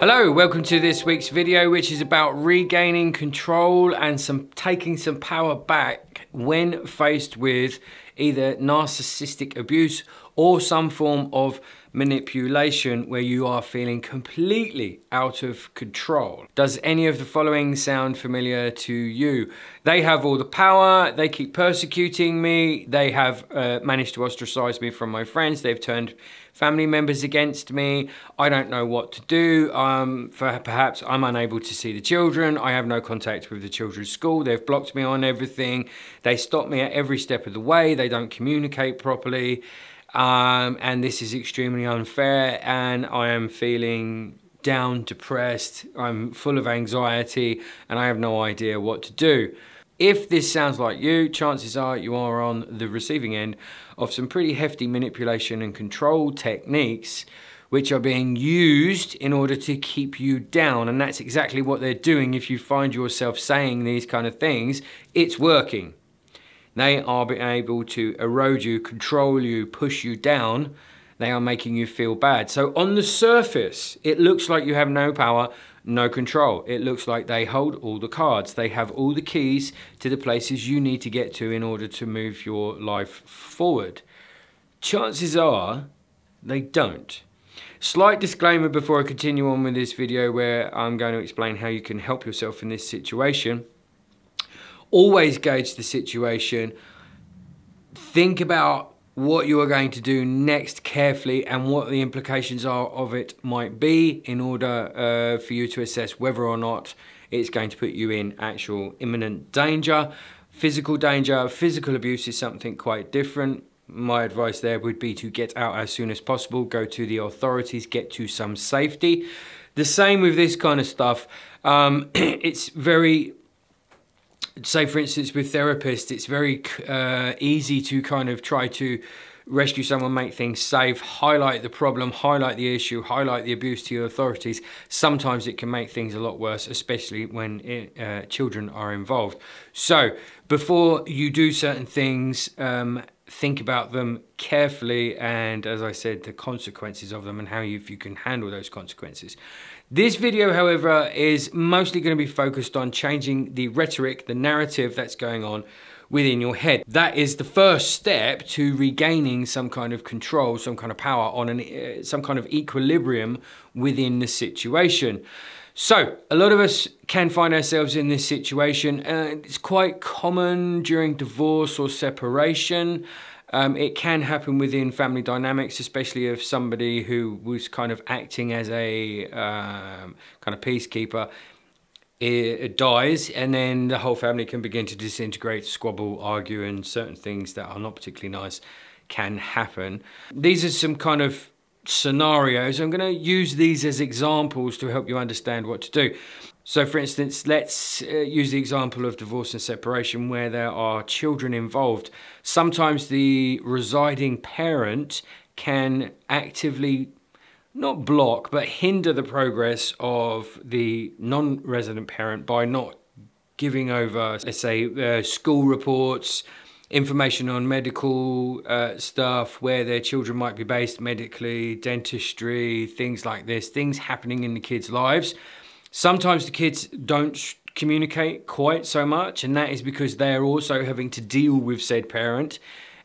Hello, welcome to this week's video which is about regaining control and some taking some power back when faced with either narcissistic abuse or some form of manipulation where you are feeling completely out of control. Does any of the following sound familiar to you? They have all the power, they keep persecuting me, they have uh, managed to ostracize me from my friends, they've turned family members against me, I don't know what to do, um, perhaps I'm unable to see the children, I have no contact with the children's school, they've blocked me on everything, they stop me at every step of the way, they don't communicate properly, um, and this is extremely unfair and I am feeling down, depressed, I'm full of anxiety and I have no idea what to do. If this sounds like you, chances are you are on the receiving end of some pretty hefty manipulation and control techniques which are being used in order to keep you down. And that's exactly what they're doing if you find yourself saying these kind of things. It's working. They are being able to erode you, control you, push you down. They are making you feel bad. So on the surface, it looks like you have no power, no control. It looks like they hold all the cards. They have all the keys to the places you need to get to in order to move your life forward. Chances are they don't. Slight disclaimer before I continue on with this video where I'm going to explain how you can help yourself in this situation. Always gauge the situation. Think about what you are going to do next carefully and what the implications are of it might be in order uh, for you to assess whether or not it's going to put you in actual imminent danger. Physical danger, physical abuse is something quite different. My advice there would be to get out as soon as possible, go to the authorities, get to some safety. The same with this kind of stuff. Um, it's very say for instance with therapists it's very uh, easy to kind of try to rescue someone make things safe highlight the problem highlight the issue highlight the abuse to your authorities sometimes it can make things a lot worse especially when it, uh, children are involved so before you do certain things um, think about them carefully and as I said the consequences of them and how you, you can handle those consequences. This video however is mostly going to be focused on changing the rhetoric, the narrative that's going on within your head. That is the first step to regaining some kind of control, some kind of power on an, uh, some kind of equilibrium within the situation. So, a lot of us can find ourselves in this situation. Uh, it's quite common during divorce or separation. Um, it can happen within family dynamics, especially if somebody who was kind of acting as a um, kind of peacekeeper it dies, and then the whole family can begin to disintegrate, squabble, argue, and certain things that are not particularly nice can happen. These are some kind of scenarios. I'm going to use these as examples to help you understand what to do. So for instance, let's uh, use the example of divorce and separation where there are children involved. Sometimes the residing parent can actively not block, but hinder the progress of the non-resident parent by not giving over, let's say, uh, school reports, information on medical uh, stuff, where their children might be based medically, dentistry, things like this, things happening in the kids' lives. Sometimes the kids don't communicate quite so much, and that is because they are also having to deal with said parent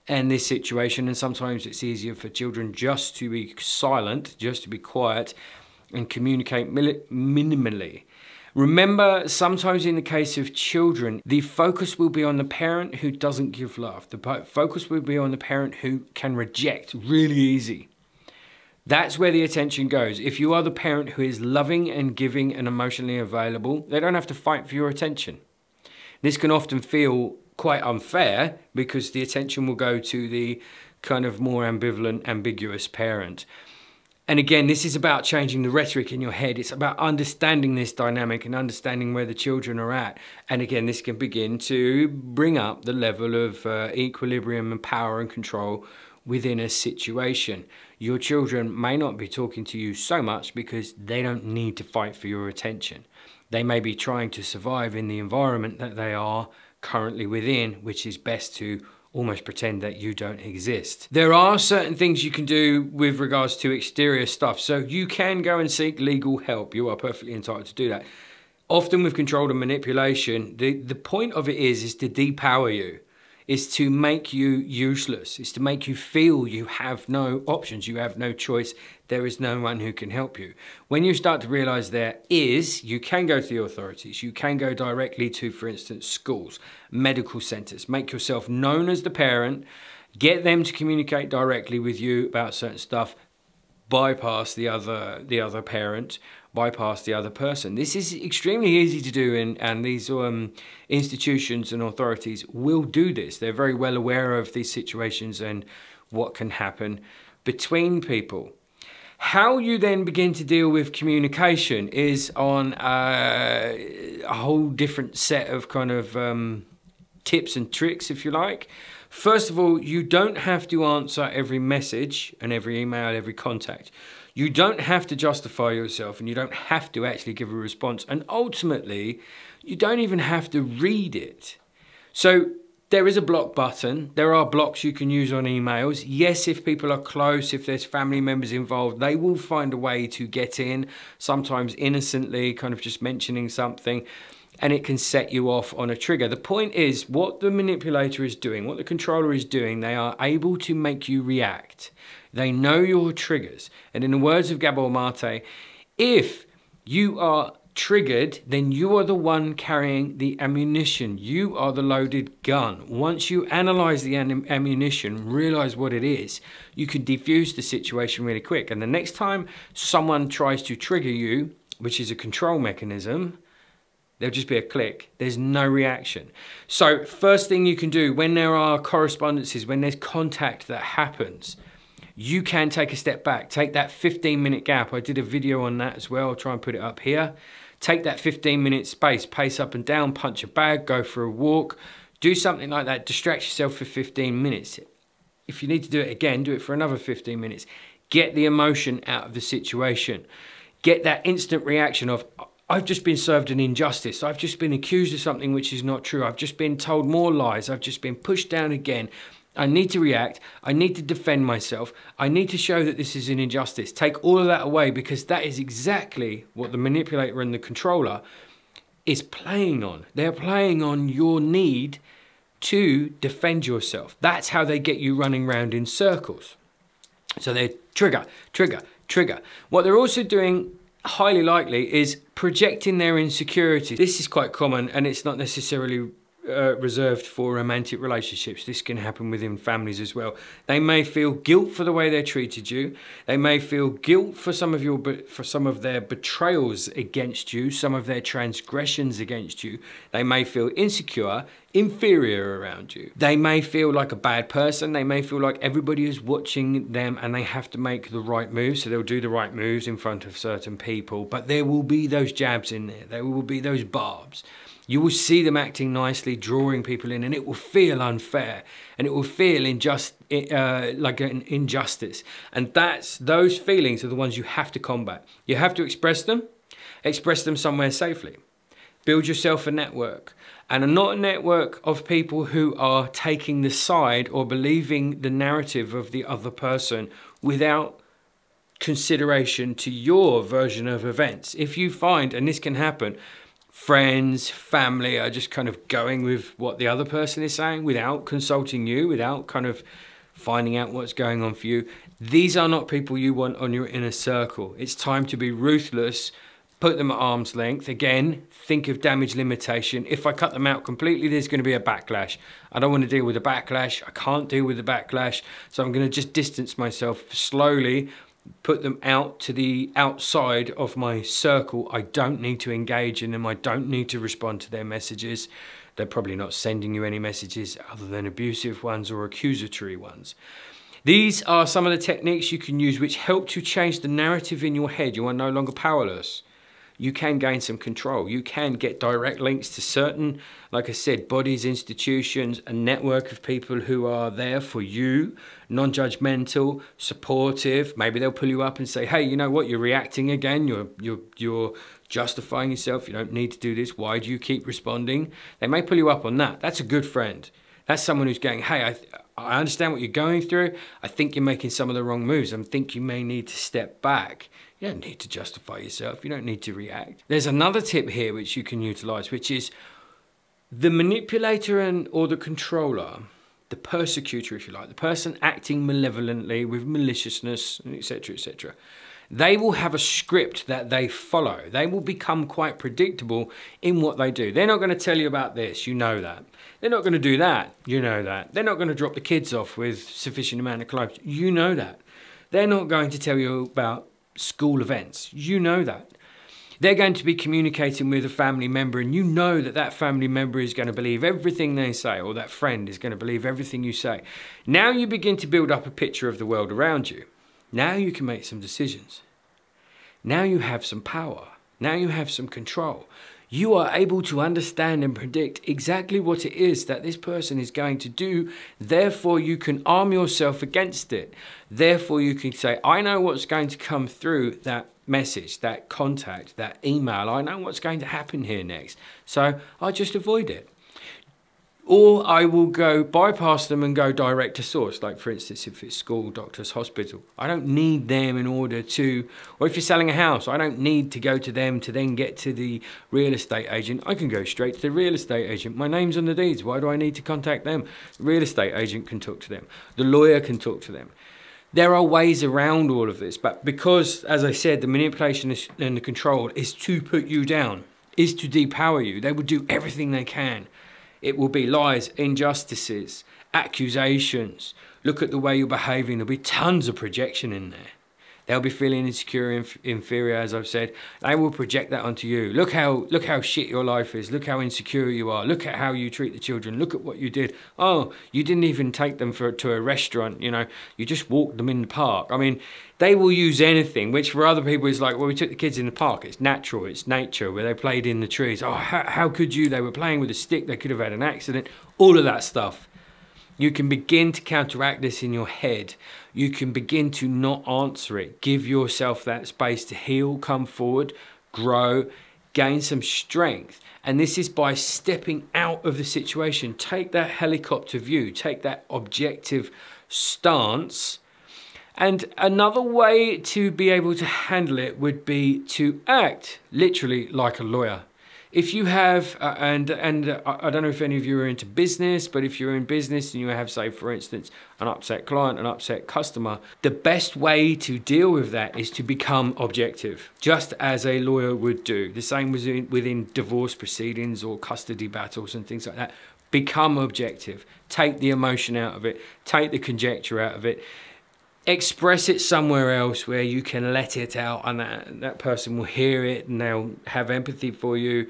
and this situation. And sometimes it's easier for children just to be silent, just to be quiet, and communicate minimally. Remember, sometimes in the case of children, the focus will be on the parent who doesn't give love. The focus will be on the parent who can reject really easy. That's where the attention goes. If you are the parent who is loving and giving and emotionally available, they don't have to fight for your attention. This can often feel quite unfair because the attention will go to the kind of more ambivalent, ambiguous parent. And again, this is about changing the rhetoric in your head. It's about understanding this dynamic and understanding where the children are at. And again, this can begin to bring up the level of uh, equilibrium and power and control within a situation. Your children may not be talking to you so much because they don't need to fight for your attention. They may be trying to survive in the environment that they are currently within, which is best to almost pretend that you don't exist. There are certain things you can do with regards to exterior stuff. So you can go and seek legal help. You are perfectly entitled to do that. Often with control and manipulation, the, the point of it is, is to depower you is to make you useless, is to make you feel you have no options, you have no choice, there is no one who can help you. When you start to realize there is, you can go to the authorities, you can go directly to, for instance, schools, medical centers, make yourself known as the parent, get them to communicate directly with you about certain stuff, bypass the other the other parent bypass the other person. This is extremely easy to do, and, and these um, institutions and authorities will do this. They're very well aware of these situations and what can happen between people. How you then begin to deal with communication is on uh, a whole different set of kind of um, tips and tricks, if you like. First of all, you don't have to answer every message and every email, every contact. You don't have to justify yourself and you don't have to actually give a response. And ultimately, you don't even have to read it. So there is a block button. There are blocks you can use on emails. Yes, if people are close, if there's family members involved, they will find a way to get in, sometimes innocently, kind of just mentioning something, and it can set you off on a trigger. The point is, what the manipulator is doing, what the controller is doing, they are able to make you react. They know your triggers. And in the words of Gabor Mate, if you are triggered, then you are the one carrying the ammunition. You are the loaded gun. Once you analyze the ammunition, realize what it is, you can defuse the situation really quick. And the next time someone tries to trigger you, which is a control mechanism, there'll just be a click. There's no reaction. So first thing you can do when there are correspondences, when there's contact that happens, you can take a step back. Take that 15 minute gap. I did a video on that as well. I'll try and put it up here. Take that 15 minute space, pace up and down, punch a bag, go for a walk. Do something like that. Distract yourself for 15 minutes. If you need to do it again, do it for another 15 minutes. Get the emotion out of the situation. Get that instant reaction of, I've just been served an injustice. I've just been accused of something which is not true. I've just been told more lies. I've just been pushed down again. I need to react. I need to defend myself. I need to show that this is an injustice. Take all of that away because that is exactly what the manipulator and the controller is playing on. They're playing on your need to defend yourself. That's how they get you running around in circles. So they trigger, trigger, trigger. What they're also doing highly likely is projecting their insecurity. This is quite common and it's not necessarily uh, reserved for romantic relationships. This can happen within families as well. They may feel guilt for the way they treated you. They may feel guilt for some of your for some of their betrayals against you, some of their transgressions against you. They may feel insecure, inferior around you. They may feel like a bad person. They may feel like everybody is watching them and they have to make the right moves. So they'll do the right moves in front of certain people. But there will be those jabs in there. There will be those barbs you will see them acting nicely, drawing people in, and it will feel unfair and it will feel injust, uh, like an injustice. And that's those feelings are the ones you have to combat. You have to express them, express them somewhere safely. Build yourself a network and not a network of people who are taking the side or believing the narrative of the other person without consideration to your version of events. If you find, and this can happen, friends, family are just kind of going with what the other person is saying without consulting you, without kind of finding out what's going on for you. These are not people you want on your inner circle. It's time to be ruthless, put them at arm's length. Again, think of damage limitation. If I cut them out completely, there's going to be a backlash. I don't want to deal with a backlash. I can't deal with the backlash. So I'm going to just distance myself slowly put them out to the outside of my circle. I don't need to engage in them. I don't need to respond to their messages. They're probably not sending you any messages other than abusive ones or accusatory ones. These are some of the techniques you can use which help to change the narrative in your head. You are no longer powerless you can gain some control. You can get direct links to certain, like I said, bodies, institutions, a network of people who are there for you, non judgmental, supportive. Maybe they'll pull you up and say, hey, you know what, you're reacting again, you're, you're, you're justifying yourself, you don't need to do this, why do you keep responding? They may pull you up on that. That's a good friend. That's someone who's going, hey, I, I understand what you're going through. I think you're making some of the wrong moves. I think you may need to step back. You don't need to justify yourself. You don't need to react. There's another tip here which you can utilize, which is the manipulator and or the controller, the persecutor, if you like, the person acting malevolently with maliciousness, etc., etc they will have a script that they follow. They will become quite predictable in what they do. They're not going to tell you about this, you know that. They're not going to do that, you know that. They're not going to drop the kids off with sufficient amount of clothes, you know that. They're not going to tell you about school events, you know that. They're going to be communicating with a family member, and you know that that family member is going to believe everything they say, or that friend is going to believe everything you say. Now you begin to build up a picture of the world around you. Now you can make some decisions. Now you have some power. Now you have some control. You are able to understand and predict exactly what it is that this person is going to do. Therefore, you can arm yourself against it. Therefore, you can say, I know what's going to come through that message, that contact, that email. I know what's going to happen here next. So I just avoid it. Or I will go bypass them and go direct to source, like for instance, if it's school, doctors, hospital. I don't need them in order to, or if you're selling a house, I don't need to go to them to then get to the real estate agent. I can go straight to the real estate agent. My name's on the deeds. Why do I need to contact them? The real estate agent can talk to them. The lawyer can talk to them. There are ways around all of this, but because, as I said, the manipulation and the control is to put you down, is to depower you, they will do everything they can it will be lies, injustices, accusations. Look at the way you're behaving. There'll be tons of projection in there. They'll be feeling insecure, inf inferior, as I've said. They will project that onto you. Look how look how shit your life is. Look how insecure you are. Look at how you treat the children. Look at what you did. Oh, you didn't even take them for to a restaurant. You know, you just walked them in the park. I mean, they will use anything, which for other people is like, well, we took the kids in the park. It's natural. It's nature where they played in the trees. Oh, how, how could you? They were playing with a stick. They could have had an accident. All of that stuff. You can begin to counteract this in your head. You can begin to not answer it. Give yourself that space to heal, come forward, grow, gain some strength. And this is by stepping out of the situation. Take that helicopter view, take that objective stance. And another way to be able to handle it would be to act literally like a lawyer if you have, uh, and and uh, I don't know if any of you are into business, but if you're in business and you have, say, for instance, an upset client, an upset customer, the best way to deal with that is to become objective, just as a lawyer would do. The same was in, within divorce proceedings or custody battles and things like that. Become objective. Take the emotion out of it. Take the conjecture out of it express it somewhere else where you can let it out and that, that person will hear it and they'll have empathy for you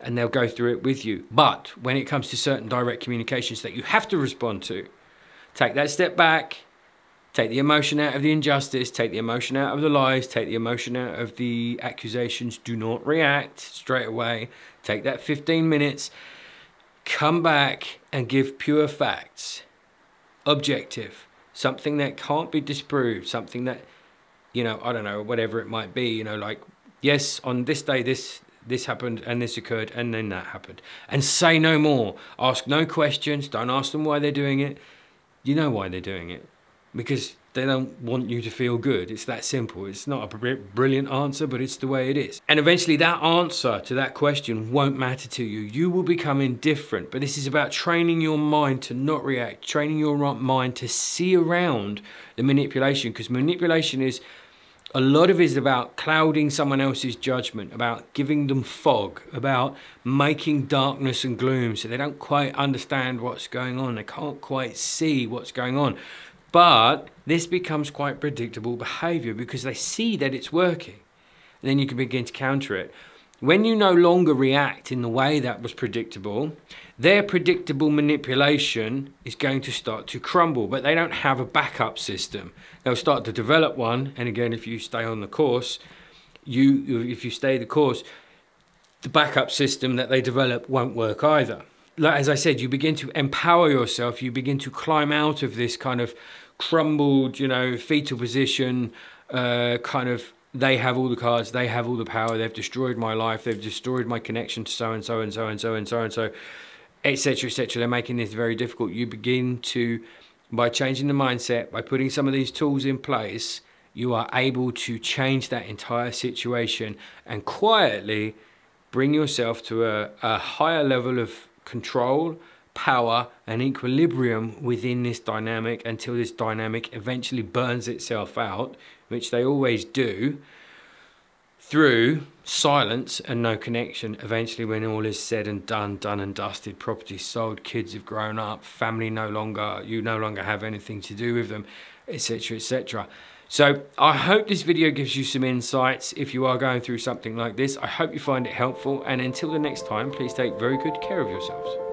and they'll go through it with you. But when it comes to certain direct communications that you have to respond to, take that step back, take the emotion out of the injustice, take the emotion out of the lies, take the emotion out of the accusations. Do not react straight away. Take that 15 minutes, come back and give pure facts, objective something that can't be disproved, something that, you know, I don't know, whatever it might be, you know, like, yes, on this day, this this happened and this occurred and then that happened. And say no more. Ask no questions. Don't ask them why they're doing it. You know why they're doing it. Because they don't want you to feel good. It's that simple. It's not a brilliant answer, but it's the way it is. And eventually, that answer to that question won't matter to you. You will become indifferent. But this is about training your mind to not react, training your mind to see around the manipulation, because manipulation is a lot of it is about clouding someone else's judgment, about giving them fog, about making darkness and gloom so they don't quite understand what's going on. They can't quite see what's going on. But this becomes quite predictable behavior because they see that it's working. And then you can begin to counter it. When you no longer react in the way that was predictable, their predictable manipulation is going to start to crumble, but they don't have a backup system. They'll start to develop one, and again, if you stay on the course, you if you stay the course, the backup system that they develop won't work either. Like, As I said, you begin to empower yourself, you begin to climb out of this kind of crumbled, you know, fetal position, uh, kind of they have all the cards, they have all the power, they've destroyed my life, they've destroyed my connection to so and so and so and so and so and so. etc., etc. They're making this very difficult. You begin to, by changing the mindset, by putting some of these tools in place, you are able to change that entire situation and quietly bring yourself to a, a higher level of control, power, and equilibrium within this dynamic until this dynamic eventually burns itself out, which they always do through silence and no connection. Eventually, when all is said and done, done and dusted, property sold, kids have grown up, family no longer, you no longer have anything to do with them, etc., etc. So I hope this video gives you some insights if you are going through something like this. I hope you find it helpful and until the next time, please take very good care of yourselves.